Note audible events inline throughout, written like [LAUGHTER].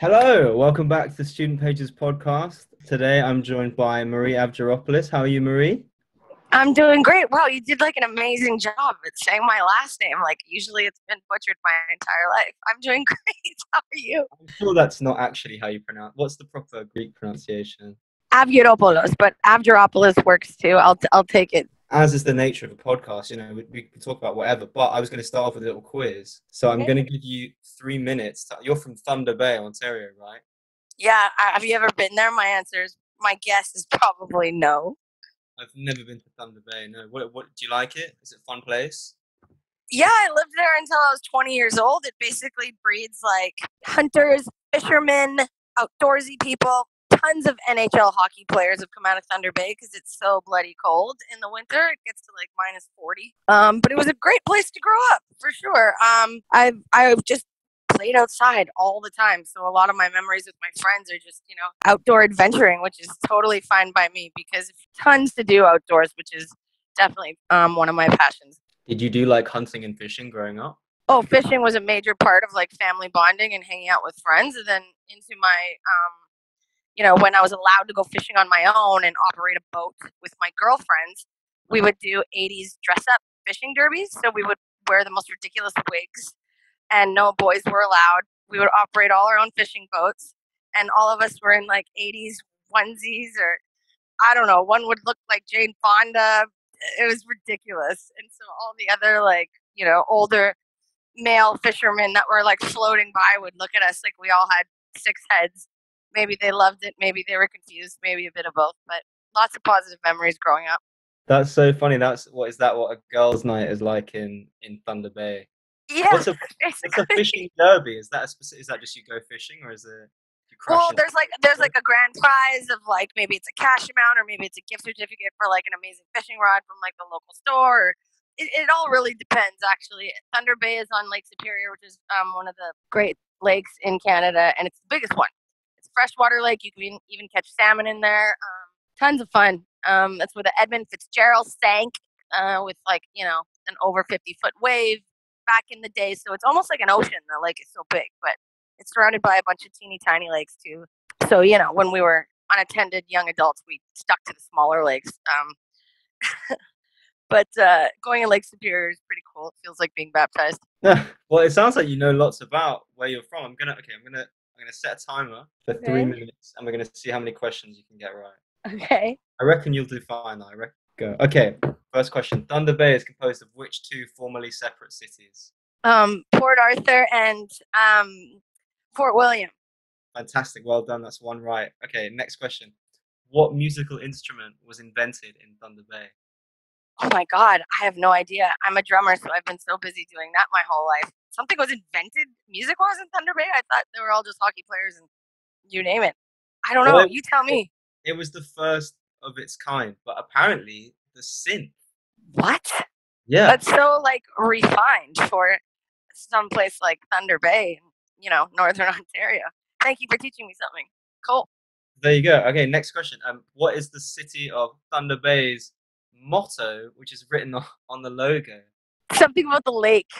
Hello, welcome back to the Student Pages podcast. Today I'm joined by Marie Avgeropoulos. How are you, Marie? I'm doing great. Wow, you did like an amazing job at saying my last name. Like usually it's been butchered my entire life. I'm doing [LAUGHS] great. How are you? I'm sure that's not actually how you pronounce. What's the proper Greek pronunciation? Avgeropoulos, but Avgeropoulos works too. I'll t- I'll take it. As is the nature of a podcast, you know, we, we can talk about whatever. But I was going to start off with a little quiz. So I'm going to give you three minutes. To, you're from Thunder Bay, Ontario, right? Yeah, I- have you ever been there? My answer is my guess is probably no. I've never been to Thunder Bay. No. What, what do you like it? Is it a fun place? Yeah, I lived there until I was 20 years old. It basically breeds like hunters, fishermen, outdoorsy people. Tons of NHL hockey players have come out of Thunder Bay because it's so bloody cold in the winter. It gets to like minus 40. Um, but it was a great place to grow up for sure. Um, I've I've just played outside all the time, so a lot of my memories with my friends are just you know outdoor adventuring, which is totally fine by me because tons to do outdoors, which is definitely um, one of my passions. Did you do like hunting and fishing growing up? oh fishing was a major part of like family bonding and hanging out with friends and then into my um you know when i was allowed to go fishing on my own and operate a boat with my girlfriends we would do 80s dress up fishing derbies. So we would wear the most ridiculous wigs and no boys were allowed. We would operate all our own fishing boats and all of us were in like 80s onesies or i don't know one would look like jane fonda. It was ridiculous. And so all the other like you know older male fishermen that were like floating by would look at us like we all had six heads. Maybe they loved it, maybe they were confused, maybe a bit of both, but lots of positive memories growing up. That's so funny. That's what is that? What a girls' night is like in in Thunder Bay? Yeah, What's a [LAUGHS] It's a fishing derby. Is that a specific? Is that just you go fishing, or is it? Well, there's like there's like a grand prize of like maybe it's a cash amount or maybe it's a gift certificate for like an amazing fishing rod from like the local store. It, it all really depends actually. Thunder Bay is on Lake Superior, which is um, one of the great lakes in Canada, and it's the biggest one. Freshwater lake. You can even catch salmon in there. Um, tons of fun. Um, that's where the Edmund Fitzgerald sank uh, with like you know an over 50 foot wave back in the day. So it's almost like an ocean. The lake is so big, but it's surrounded by a bunch of teeny tiny lakes too. So you know when we were unattended young adults, we stuck to the smaller lakes. Um, [LAUGHS] but uh, going in Lake Superior is pretty cool. It feels like being baptized. [LAUGHS] well, it sounds like you know lots about where you're from. I'm gonna okay. I'm gonna I'm gonna set a timer for three minutes, and we're gonna see how many questions you can get right. Okay. I reckon you'll do fine. I reckon. Go. Okay. First question. Thunder Bay is composed of which two formerly separate cities? Um, Port Arthur and um, Fort William. Fantastic. Well done. That's one right. Okay. Next question. What musical instrument was invented in Thunder Bay? Oh my God, I have no idea. I'm a drummer, so I've been so busy doing that my whole life. Something was invented music was in Thunder Bay. I thought they were all just hockey players and you name it. I don't know. Well, you tell me. It was the first of its kind, but apparently the synth. What? Yeah. That's so like refined for some place like Thunder Bay, you know, Northern [LAUGHS] Ontario. Thank you for teaching me something. Cool. There you go. Okay, next question. Um, what is the city of Thunder Bay's motto, which is written [LAUGHS] on the logo? Something about the lake,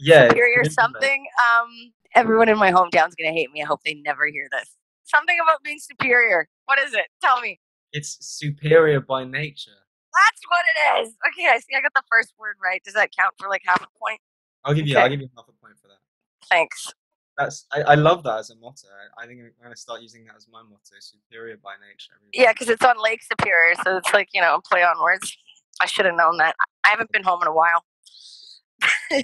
Yeah, Superior something. Um, everyone in my hometown's gonna hate me. I hope they never hear this. Something about being superior. What is it? Tell me. It's superior by nature. That's what it is. Okay, I see. I got the first word right. Does that count for like half a point? I'll give you. I'll give you half a point for that. Thanks. That's. I, I love that as a motto. I, I think I'm gonna start using that as my motto. Superior by nature. everybody. Yeah, because it's on Lake Superior, so it's like you know, play on words. I should have known that. I haven't been home in a while. [LAUGHS]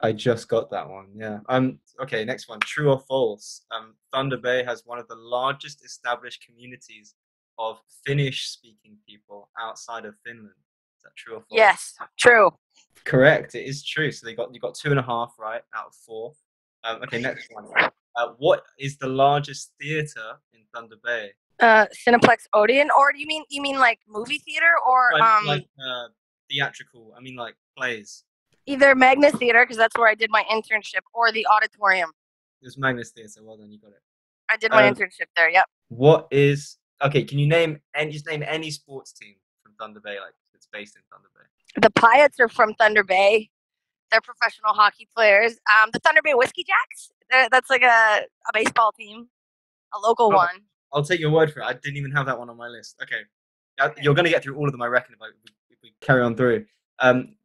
I just got that one. Yeah. Um. Okay. Next one. True or false? Um. Thunder Bay has one of the largest established communities of Finnish-speaking people outside of Finland. Is that true or false? Yes, true. Correct. It is true. So they got you got two and a half right out of four. Um, okay, next one. Uh, what is the largest theater in Thunder Bay? Uh, Cineplex Odeon, or do you mean you mean like movie theater, or Like, um, like uh, theatrical. I mean, like plays. Either Magnus Theater because that's where I did my internship, or the auditorium. It was Magnus Theatre. Well done, you got it. I did my Um, internship there. Yep. What is okay? Can you name and just name any sports team from Thunder Bay, like that's based in Thunder Bay? The Piats are from Thunder Bay. They're professional hockey players. Um, the Thunder Bay Whiskey Jacks. That's like a, a baseball team, a local Oh. one. I'll take your word for it. I didn't even have that one on my list. Okay, Uh, you're going to get through all of them, I reckon, if, I, if, we, carry on through. Um,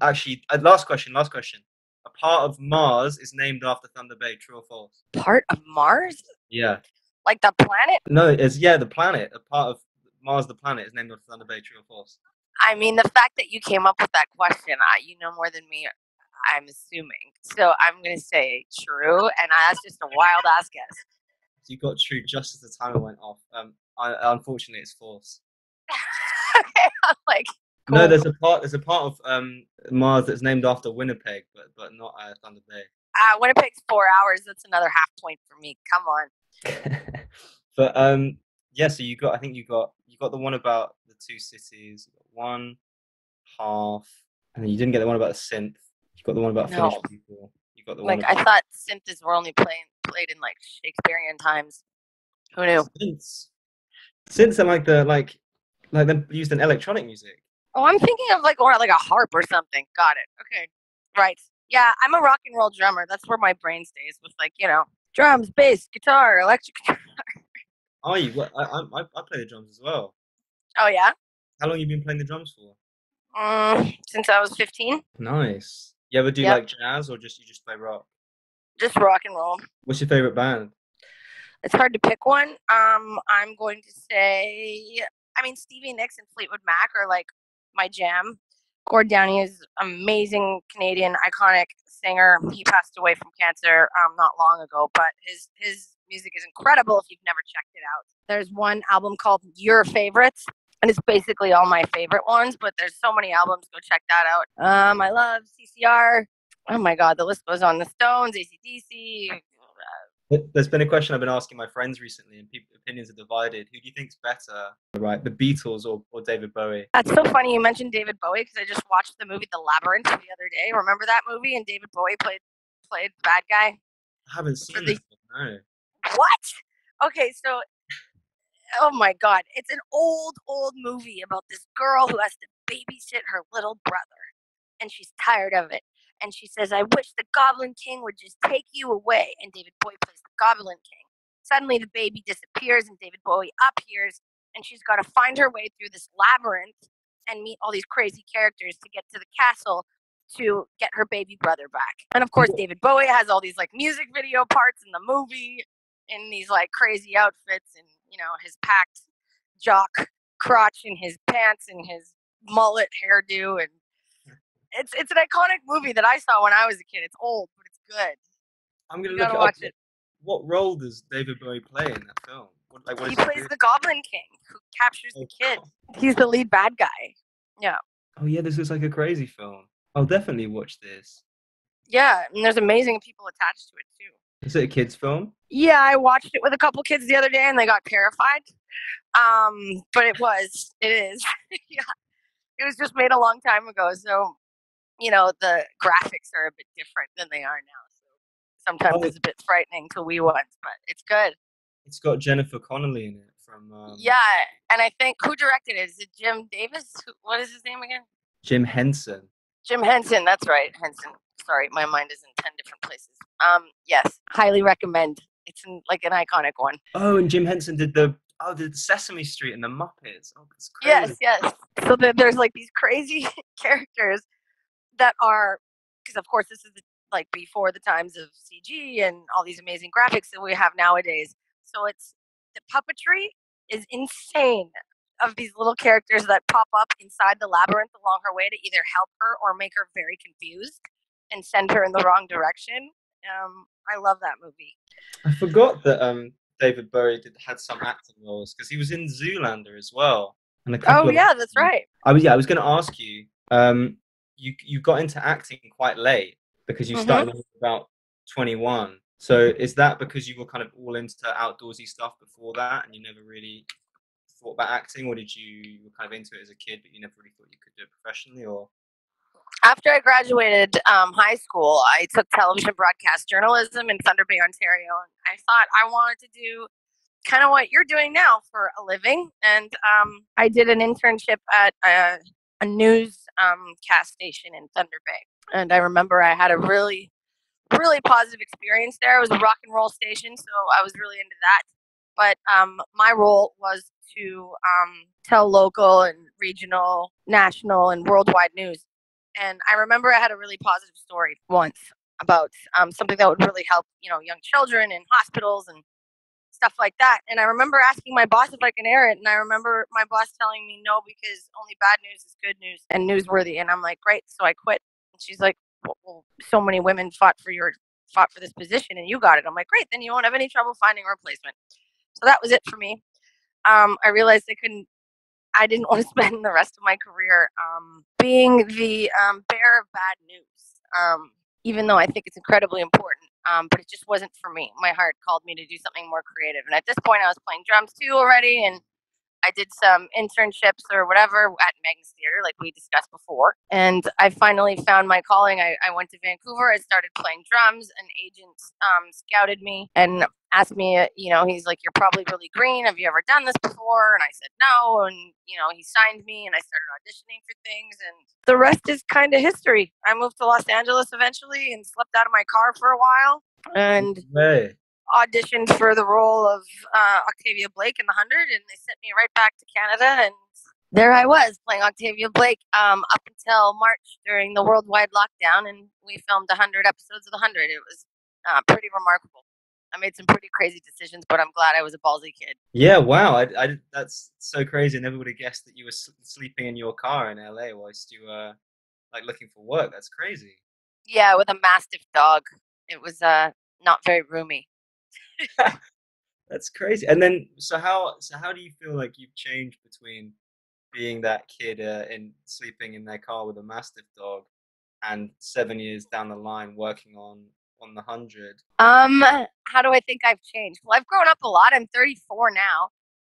actually, uh, last question. Last question. A part of Mars is named after Thunder Bay. True or false? Part of Mars, Yeah. like the planet. No, it's yeah the planet. A part of Mars, the planet, is named after Thunder Bay. True or false? I mean, the fact that you came up with that question, I, you know more than me. I'm assuming. So I'm gonna say true, and that's just a wild ass guess. You got true just as the timer went off. Um, I, unfortunately, it's false. [LAUGHS] okay, [LAUGHS] I'm like, No, there's a part. There's a part of um Mars that's named after Winnipeg, but but not uh, Thunder Bay. uh, Winnipeg's four hours. That's another half point for me. Come on. [LAUGHS] but um yeah so you got i think you got you got the one about the two cities one half and then you didn't get the one about the synth you got the one about finnish No. people you got the Like one I about thought synths were only playing played in like Shakespearean times. Who knew? synths synths are like the like like they're used in electronic music Oh, I'm thinking of like or like a harp or something. Got it. Okay. Right. Yeah, I'm a rock and roll drummer. That's where my brain stays with like, you know, drums, bass, guitar, electric guitar. [LAUGHS] are you what I, I I play the drums as well Oh yeah. how long you been playing the drums for Mm, since I was 15, nice you ever do Yep. like jazz or just you just play rock just rock and roll. what's your favorite band It's hard to pick one. Um, I'm going to say, I mean, Stevie Nicks and Fleetwood Mac are like my jam. Gord Downie is amazing Canadian iconic singer. He passed away from cancer um, not long ago, but his his music is incredible if you've never checked it out. There's one album called Your Favorites, and it's basically all my favorite ones. But there's so many albums. Go check that out. Um, I love CCR. Oh my God, the list goes on. The Stones, ACDC, There's been a question I've been asking my friends recently, and people, opinions are divided. Who do you think's better, right? The Beatles or, or David Bowie? That's so funny you mentioned David Bowie because I just watched the movie The Labyrinth the other day. Remember that movie? And David Bowie played played the bad guy. I haven't seen the-. No. What? Okay, so oh my god, it's an old old movie about this girl who has to babysit her little brother, and she's tired of it. And she says, "I wish the Goblin King would just take you away." And David Bowie plays the Goblin King. Suddenly, the baby disappears, and David Bowie appears, and she's got to find her way through this labyrinth and meet all these crazy characters to get to the castle to get her baby brother back. And of course, David Bowie has all these like music video parts in the movie in these like crazy outfits and you know his packed jock crotch and his pants and his mullet hairdo and it's it's an iconic movie that I saw when I was a kid. It's old, but it's good. I'm gonna You look it up. watch it. What role does David Bowie play in that film? What, like, He plays the Goblin King who captures the Oh, kid. God. He's the lead bad guy. Yeah. Oh yeah, this is like a crazy film. I'll definitely watch this. Yeah, and there's amazing people attached to it too. Is it a kids' film? Yeah, I watched it with a couple kids the other day and they got terrified. Um, but it was, it is. [LAUGHS] yeah. It was just made a long time ago. So, you know, the graphics are a bit different than they are now. So sometimes Oh. it's a bit frightening to wee ones, but it's good. It's got Jennifer Connelly in it from um, yeah. And I think who directed it? Is it Jim Davis? What is his name again? Jim Henson. Jim Henson. That's right. Henson. Sorry, my mind is in 10 different places. Um, yes, highly recommend. It's an, like an iconic one. Oh, and Jim Henson did the oh did Sesame Street and the Muppets. Oh, that's crazy. Yes, yes. So there, there's like these crazy [LAUGHS] characters that are, because of course this is like before the times of CG and all these amazing graphics that we have nowadays. So it's the puppetry is insane of these little characters that pop up inside the labyrinth along her way to either help her or make her very confused and send her in the wrong direction. Um, I love that movie. I forgot that um David Bowie did had some acting roles because he was in Zoolander as well. And a couple Oh of- yeah, that's right. I was yeah, I was going to ask you. Um, you you got into acting quite late because you started were about twenty one. So is that because you were kind of all into outdoorsy stuff before that, and you never really thought about acting, or did you, you were kind of into it as a kid, but you never really thought you could do it professionally, or after I graduated um, high school, I took television broadcast journalism in Thunder Bay, Ontario. And I thought I wanted to do kind of what you're doing now for a living. And um, I did an internship at a, a news um, cast station in Thunder Bay. And I remember I had a really, really positive experience there. It was a rock and roll station, so I was really into that. But um, my role was to um, tell local and regional, national, and worldwide news. And I remember I had a really positive story once about um, something that would really help, you know, young children in hospitals and stuff like that. And I remember asking my boss if I can air it, and I remember my boss telling me no because only bad news is good news and newsworthy. And I'm like, great, so I quit. And she's like, well, so many women fought for your fought for this position, and you got it. I'm like, great, then you won't have any trouble finding a replacement. So that was it for me. Um, I realized I couldn't. I didn't [LAUGHS] want to spend the rest of my career um, being the um, bearer of bad news. Um, even though I think it's incredibly important, um, but it just wasn't for me. My heart called me to do something more creative. And at this point, I was playing drums too already, and I did some internships or whatever at Magnus Theater, like we discussed before. And I finally found my calling. I, I went to Vancouver. I started playing drums. An agent um, scouted me and asked me, uh, you know, he's like, You're probably really green. Have you ever done this before? And I said, No. And, you know, he signed me and I started auditioning for things. And the rest is kind of history. I moved to Los Angeles eventually and slept out of my car for a while. And Hey. auditioned for the role of uh, Octavia Blake in The Hundred, and they sent me right back to Canada, and there I was playing Octavia Blake um, up until March during the worldwide lockdown, and we filmed a hundred episodes of The Hundred. It was uh, pretty remarkable. I made some pretty crazy decisions, but I'm glad I was a ballsy kid. Yeah, wow. I, I, that's so crazy. I never would have guessed that you were sleeping in your car in LA whilst you were like looking for work. That's crazy. Yeah, with a mastiff dog. It was uh, not very roomy. [LAUGHS] That's crazy. And then, so how, so how do you feel like you've changed between being that kid uh, in sleeping in their car with a mastiff dog and seven years down the line working on on the hundred? Um, how do I think I've changed? Well, I've grown up a lot. I'm 34 now.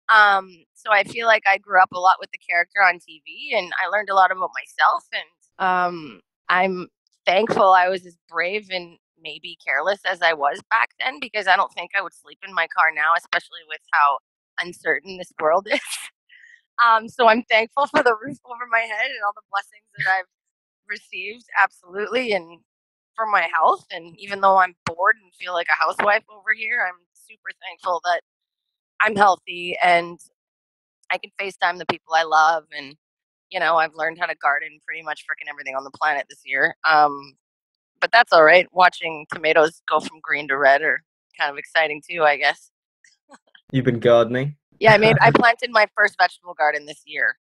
Um, so I feel like I grew up a lot with the character on TV and I learned a lot about myself and um I'm thankful I was as brave and maybe careless as I was back then because I don't think I would sleep in my car now, especially with how uncertain this world [LAUGHS] is. Um, so I'm thankful for the roof over my head and all the blessings that I've received, absolutely, and for my health. And even though I'm bored and feel like a housewife over here, I'm super thankful that I'm healthy and I can FaceTime the people I love. And, you know, I've learned how to garden pretty much freaking everything on the planet this year. Um, but that's all right. Watching tomatoes go from green to red are kind of exciting too, I guess. You've been gardening. Yeah, I made I [LAUGHS] planted my first vegetable garden this year.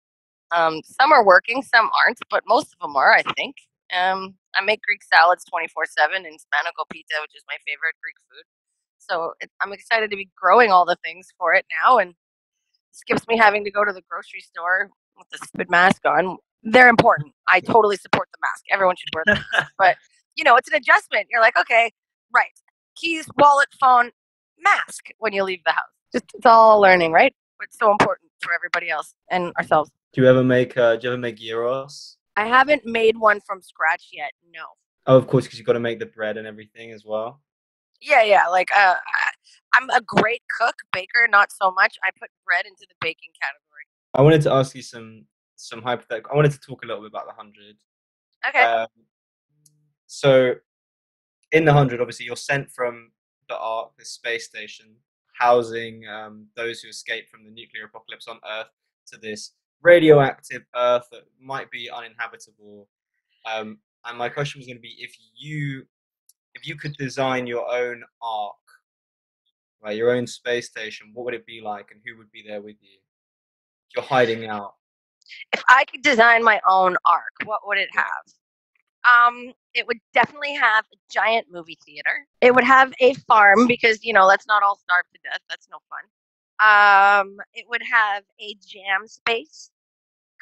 Um, some are working, some aren't, but most of them are, I think. Um, I make Greek salads 24 7 and spanakopita, which is my favorite Greek food. So it, I'm excited to be growing all the things for it now and skips me having to go to the grocery store with the stupid mask on. They're important. I totally support the mask. Everyone should wear the mask. [LAUGHS] But, you know, it's an adjustment. You're like, okay, right. Keys, wallet, phone, mask when you leave the house. Just it's all learning, right? It's so important for everybody else and ourselves. Do you ever make? Uh, do you ever make gyros? I haven't made one from scratch yet. No. Oh, of course, because you've got to make the bread and everything as well. Yeah, yeah. Like, uh, I'm a great cook, baker, not so much. I put bread into the baking category. I wanted to ask you some some hypothetical. I wanted to talk a little bit about the hundred. Okay. Um, so, in the hundred, obviously, you're sent from the Ark, the space station, housing um, those who escaped from the nuclear apocalypse on Earth, to this radioactive Earth that might be uninhabitable. Um, and my question was going to be if you if you could design your own Ark, right, your own space station, what would it be like, and who would be there with you? If you're hiding out. if I could design my own Ark, what would it have? Um, it would definitely have a giant movie theater. It would have a farm because you know let's not all starve to death. That's no fun. Um, it would have a jam space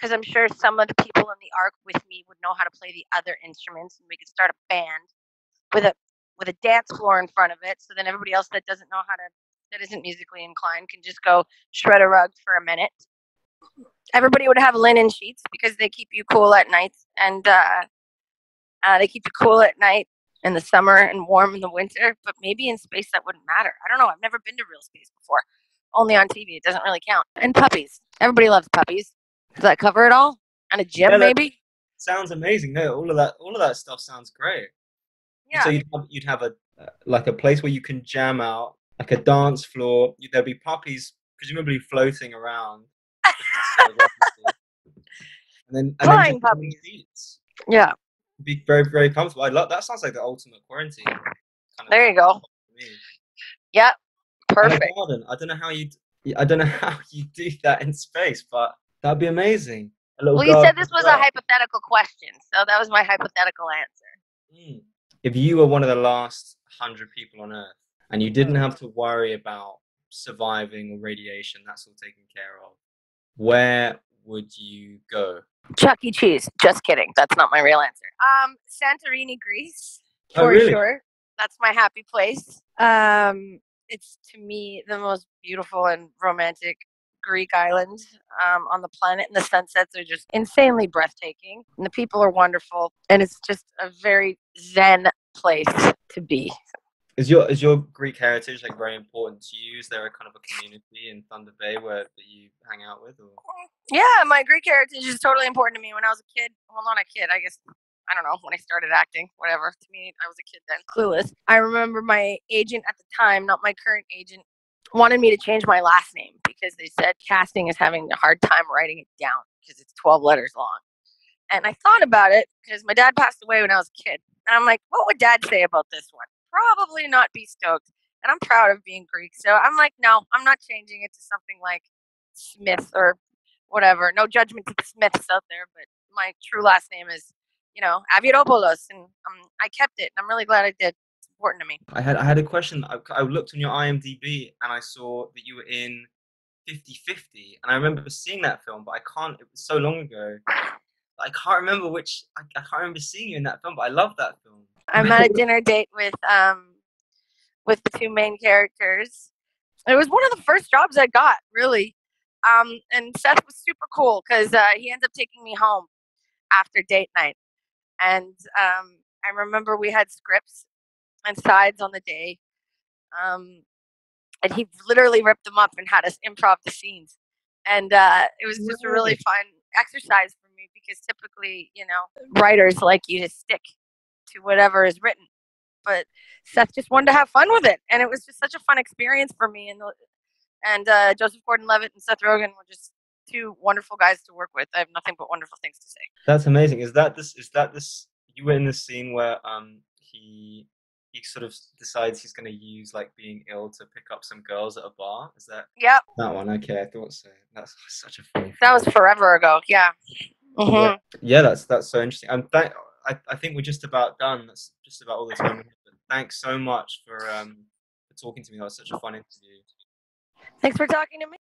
because I'm sure some of the people in the Ark with me would know how to play the other instruments, and we could start a band with a with a dance floor in front of it. So then everybody else that doesn't know how to that isn't musically inclined can just go shred a rug for a minute. Everybody would have linen sheets because they keep you cool at night and uh, uh, they keep you cool at night in the summer and warm in the winter but maybe in space that wouldn't matter. I don't know i've never been to real space before. Only on tv it doesn't really count. And puppies. Everybody loves puppies does that cover it all and a gym Yeah, maybe Sounds amazing. No, all of that all of that stuff sounds great. Yeah. So you'd have, you'd have a uh, like a place where you can jam out, like a dance floor. There'd be puppies presumably floating around. [LAUGHS] and then and Flying on puppies. seats. Yeah. Be very very comfortable. I love that. Sounds like the ultimate quarantine. Kind of There you go. Yep. Perfect. I don't know how you. I don't know [LAUGHS] how you do that in space, but that'd be amazing. Well, you said this as was a hypothetical question, so that was my hypothetical answer. Mm. If you were one of the last hundred people on Earth and you didn't Mm. have to worry about surviving or radiation, that's all taken care of, where would you go? Chuck E. Cheese. Just kidding. That's not my real answer. Um, Santorini, Greece, Oh, for really? sure. That's my happy place. Um, it's to me the most beautiful and romantic Greek island um, on the planet, and the sunsets are just insanely breathtaking. And the people are wonderful, and it's just a very zen place to be. Is your is your Greek heritage like very important to you? Is there a kind of a community in Thunder Bay where that you hang out with? Or Yeah, my Greek heritage is totally important to me. When I was a kid, well, not a kid, I guess, I don't know, when I started acting, whatever. To me, I was a kid then, clueless. I remember my agent at the time, not my current agent, wanted me to change my last name because they said casting is having a hard time writing it down because it's 12 letters long. And I thought about it because my dad passed away when I was a kid. And I'm like, what would dad say about this one? Probably not be stoked. And I'm proud of being Greek. So I'm like, no, I'm not changing it to something like Smith or whatever. No judgment to the Smiths out there, but my true last name is, you know, Avgeropoulos, and um, I kept it. And I'm really glad I did. Important to me. I had I had a question. I, I looked on your IMDb and I saw that you were in 50-50, and I remember seeing that film, but I can't. It was so long ago. I can't remember which. I, I can't remember seeing you in that film, but I love that film. [LAUGHS] I'm at a dinner date with um with the two main characters. It was one of the first jobs I got, really. Um, and Seth was super cool because uh, he ended up taking me home after date night. And um, I remember we had scripts and sides on the day. Um, and he literally ripped them up and had us improv the scenes. And uh, it was just a really Really? fun exercise for me because typically, you know, writers like you to stick to whatever is written. But Seth just wanted to have fun with it, and it was just such a fun experience for me. And and uh, Joseph Gordon-Levitt and Seth Rogen were just two wonderful guys to work with. I have nothing but wonderful things to say. That's amazing. Is that this? Is that this? You were in this scene where um he he sort of decides he's going to use like being ill to pick up some girls at a bar. Is that Yep, that one? Okay, I thought so. That's [LAUGHS] such a funny. that was forever ago. Yeah. hmm Yeah. Yeah, that's that's so interesting. And thank, I, I think we're just about done. That's just about all the time. we have. But thanks so much for um for talking to me. That was such a fun interview. Thanks for talking to me.